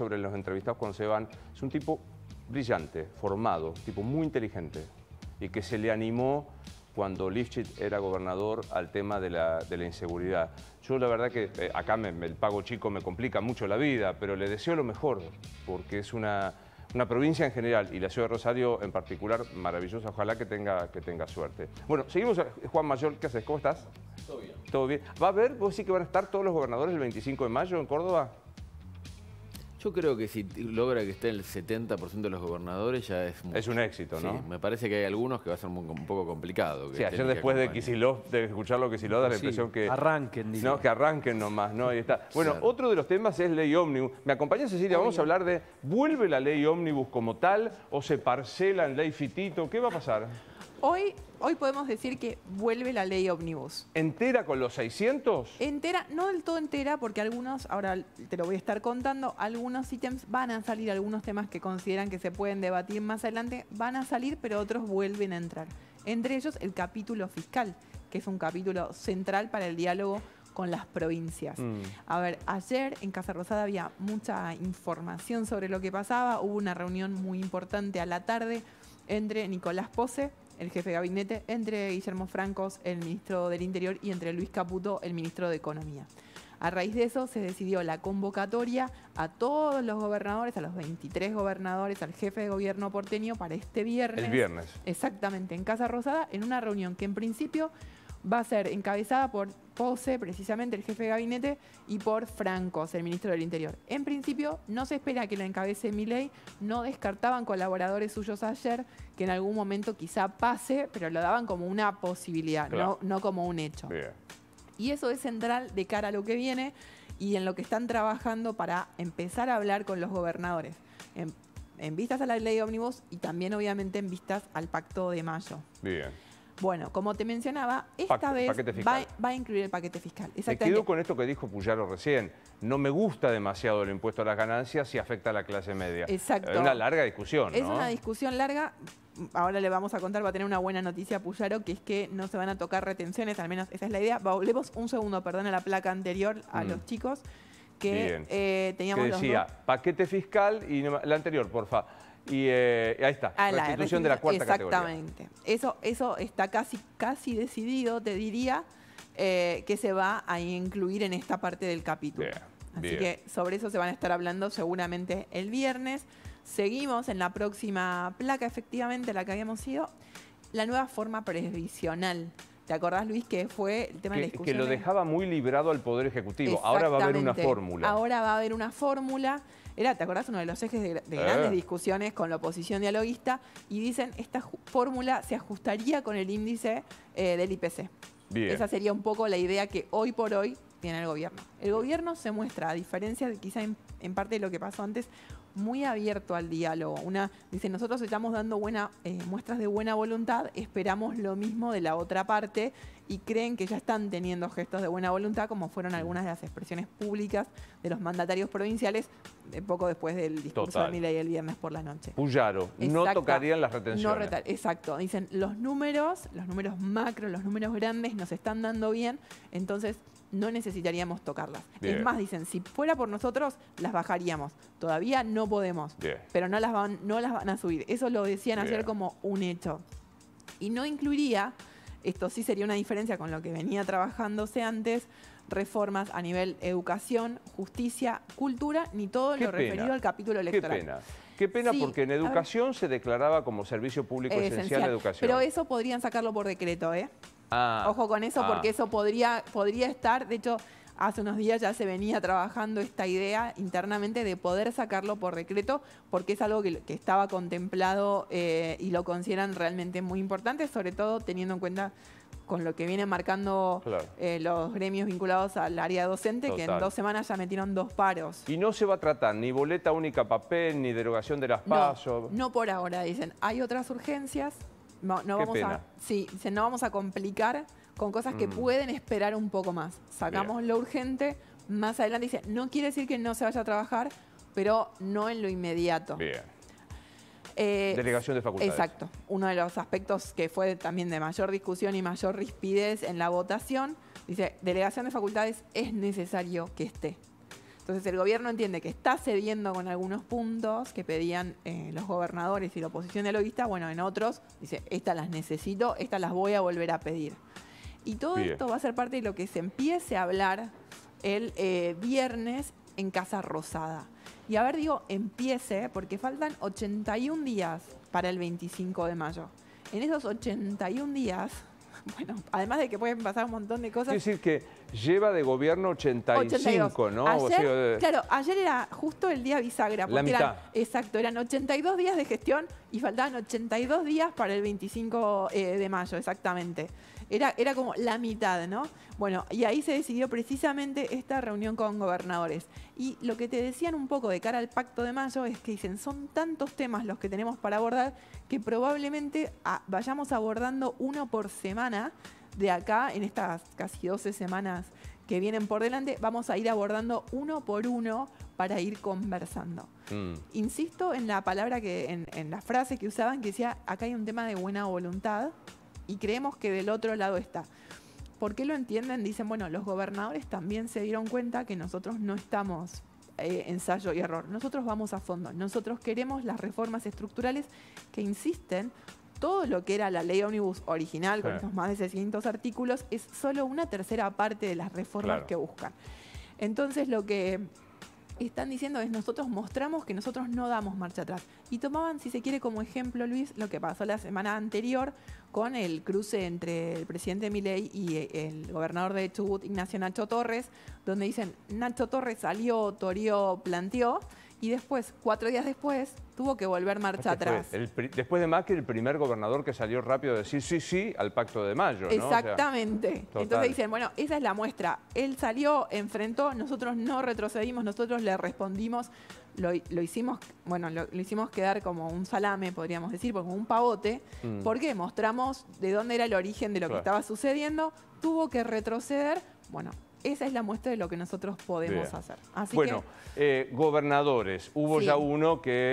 sobre los entrevistados cuando se van. Es un tipo brillante, formado, tipo muy inteligente y que se le animó cuando Lifshitz era gobernador al tema de la, inseguridad. Yo la verdad que eh, acá el pago chico me complica mucho la vida, pero le deseo lo mejor, porque es una, provincia en general y la ciudad de Rosario en particular maravillosa. Ojalá que tenga, que tenga suerte. Bueno, seguimos. Eh, Juan Mayor, ¿qué haces? ¿Cómo estás? Todo bien. ¿Todo bien? ¿Va a haber, vos sí que van a estar todos los gobernadores el 25 de mayo en Córdoba? Yo creo que si logra que esté el 70% de los gobernadores ya es... Es un éxito, ¿no? Sí, me parece que hay algunos que va a ser un, poco complicado. sí, ayer después de Kisilov, de escucharlo Kisilov, da la impresión que... Arranquen, digo. No, que arranquen nomás, ¿no? Ahí está. Bueno, otro de los temas es ley ómnibus. ¿Me acompaña Cecilia? Vamos a hablar de, ¿vuelve la ley ómnibus como tal o se parcela en ley fitito? ¿Qué va a pasar? Hoy, hoy podemos decir que vuelve la ley ómnibus. ¿Entera con los 600? Entera, no del todo entera, porque algunos, ahora te lo voy a estar contando, algunos ítems van a salir, algunos temas que consideran que se pueden debatir más adelante van a salir, pero otros vuelven a entrar. Entre ellos el capítulo fiscal, que es un capítulo central para el diálogo con las provincias. Mm. A ver, ayer en Casa Rosada había mucha información sobre lo que pasaba, hubo una reunión muy importante a la tarde entre Nicolás Pose, el jefe de gabinete, entre Guillermo Francos, el ministro del Interior, y entre Luis Caputo, el ministro de Economía. A raíz de eso se decidió la convocatoria a todos los gobernadores, a los 23 gobernadores, al jefe de gobierno porteño para este viernes. El viernes. Exactamente, en Casa Rosada, en una reunión que en principio va a ser encabezada por Pose, precisamente el jefe de gabinete, y por Francos, el ministro del Interior. En principio, no se espera que la encabece Milei, no descartaban colaboradores suyos ayer que en algún momento quizá pase, pero lo daban como una posibilidad, no, como un hecho. Y eso es central de cara a lo que viene y en lo que están trabajando para empezar a hablar con los gobernadores. En, en vistas a la ley ómnibus y también obviamente en vistas al pacto de mayo. Bien. Bueno, como te mencionaba, esta vez va, a incluir el paquete fiscal. Me quedo con esto que dijo Puyaro recién. No me gusta demasiado el impuesto a las ganancias si afecta a la clase media. Exacto. Es una larga discusión, ¿no? Es una discusión larga. Ahora le vamos a contar, va a tener una buena noticia a Puyaro, que es que no se van a tocar retenciones, al menos esa es la idea. Volvemos un segundo, perdón, a la placa anterior a mm. los chicos que eh, teníamos que decía, paquete fiscal y la anterior, porfa. Y eh, ahí está, la restitución de la cuarta Exactamente. Eso, eso está casi, casi decidido, te diría, eh, que se va a incluir en esta parte del capítulo. Así que sobre eso se van a estar hablando seguramente el viernes. Seguimos en la próxima placa, efectivamente, la que habíamos ido, la nueva forma previsional. ¿Te acordás, Luis, que fue el tema de la discusión? Que lo dejaba muy librado al Poder Ejecutivo. Ahora va a haber una fórmula. Ahora va a haber una fórmula era, ¿te acordás? Uno de los ejes de, eh. grandes discusiones con la oposición dialoguista y dicen, esta fórmula se ajustaría con el índice eh, del IPC. Esa sería un poco la idea que hoy por hoy tiene el gobierno. El gobierno se muestra, a diferencia de quizá en parte de lo que pasó antes, muy abierto al diálogo. Una, dice, nosotros estamos dando buena, eh, muestras de buena voluntad, esperamos lo mismo de la otra parte y creen que ya están teniendo gestos de buena voluntad, como fueron algunas de las expresiones públicas de los mandatarios provinciales eh, poco después del discurso de Milei el viernes por la noche. Puyaro, no tocarían las retenciones. exacto, dicen, los números, los números macro, los números grandes nos están dando bien, entonces no necesitaríamos tocarlas. Es más, dicen, si fuera por nosotros, las bajaríamos. Todavía no podemos, pero no las, van, no las van a subir. Eso lo decían ayer como un hecho. Y no incluiría, esto sí sería una diferencia con lo que venía trabajándose antes, reformas a nivel educación, justicia, cultura, ni todo lo referido al capítulo electoral. Qué pena. Qué pena porque en educación se declaraba como servicio público esencial, la educación. Pero eso podrían sacarlo por decreto, ¿eh? Ah. Ojo con eso, porque ah. eso podría, podría estar, de hecho, hace unos días ya se venía trabajando esta idea internamente de poder sacarlo por decreto, porque es algo que, estaba contemplado eh, y lo consideran realmente muy importante, sobre todo teniendo en cuenta con lo que vienen marcando eh, los gremios vinculados al área docente, que en dos semanas ya metieron dos paros. Y no se va a tratar ni boleta única papel, ni derogación de las pasos. no por ahora, dicen. Hay otras urgencias, no, no vamos a, sí, no vamos a complicar con cosas que mm. pueden esperar un poco más. Sacamos lo urgente, más adelante dice, no quiere decir que no se vaya a trabajar, pero no en lo inmediato. Bien. Eh, Delegación de facultades. Exacto. Uno de los aspectos que fue también de mayor discusión y mayor rispidez en la votación, dice, delegación de facultades es necesario que esté. Entonces el gobierno entiende que está cediendo con algunos puntos que pedían eh, los gobernadores y la oposición de lobista. Bueno, en otros dice, estas las necesito, estas las voy a volver a pedir. Y todo Bien. esto va a ser parte de lo que se empiece a hablar el eh, viernes en Casa Rosada. Y a ver, digo, empiece, porque faltan 81 días para el 25 de mayo. En esos 81 días, bueno, además de que pueden pasar un montón de cosas, Es decir, que lleva de gobierno 85, 82. ¿no? O Ayer, sea, eh, claro, ayer era justo el día bisagra. La porque eran- mitad. exacto, eran 82 días de gestión y faltaban 82 días para el 25 eh, de mayo, exactamente. Era, era como la mitad, ¿no? Bueno, y ahí se decidió precisamente esta reunión con gobernadores. Y lo que te decían un poco de cara al pacto de mayo es que dicen, son tantos temas los que tenemos para abordar que probablemente ah, vayamos abordando uno por semana de acá en estas casi 12 semanas que vienen por delante, vamos a ir abordando uno por uno para ir conversando. mm, Insisto en la palabra que, en, en la frase que usaban, que decía, acá hay un tema de buena voluntad y creemos que del otro lado está. ¿Por qué lo entienden? Dicen, bueno, los gobernadores también se dieron cuenta que nosotros no estamos eh, ensayo y error. Nosotros vamos a fondo. Nosotros queremos las reformas estructurales que insisten. Todo lo que era la ley ómnibus original, con esos más de 600 artículos, es solo una tercera parte de las reformas Claro. que buscan. Entonces, lo que están diciendo es nosotros mostramos que nosotros no damos marcha atrás. Y tomaban, si se quiere, como ejemplo, Luis, lo que pasó la semana anterior con el cruce entre el presidente Milei y eh, el gobernador de Chubut, Ignacio Nacho Torres, donde dicen, Nacho Torres salió, toreó, planteó, y después, cuatro días después, tuvo que volver marcha este atrás. el después de Macri, el primer gobernador que salió rápido a decir sí, sí al pacto de mayo, ¿no? O sea, Exactamente. total. Entonces dicen, bueno, esa es la muestra. Él salió, enfrentó, nosotros no retrocedimos, nosotros le respondimos, lo, lo hicimos, bueno, lo, lo hicimos quedar como un salame, podríamos decir, como un pavote, Mm. porque mostramos de dónde era el origen de lo Claro. que estaba sucediendo, tuvo que retroceder, bueno, esa es la muestra de lo que nosotros podemos Bien. hacer. Así bueno, que eh, gobernadores, hubo Sí. ya uno que